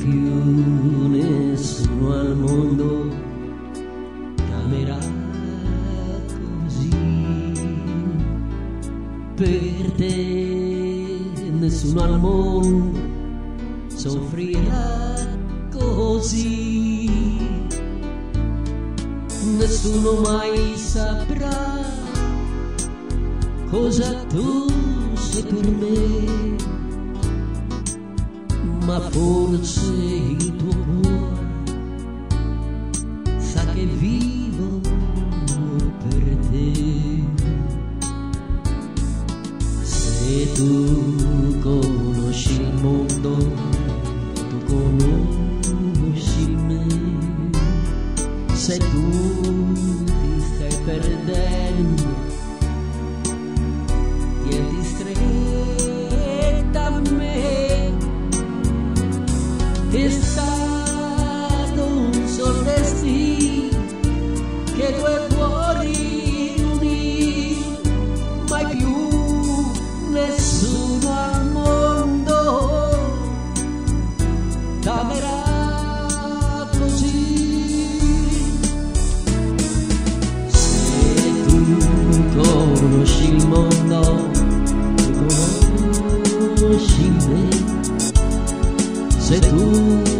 più nessuno al mondo t'amerà così. Per te nessuno al mondo soffrirà così. Nessuno mai saprà cosa tu sei per me ma forse il tuo cuore sa che vivo per te. Se tu conosci il mondo, tu conosci me. Se tu ti stai perdendo. Sé tú.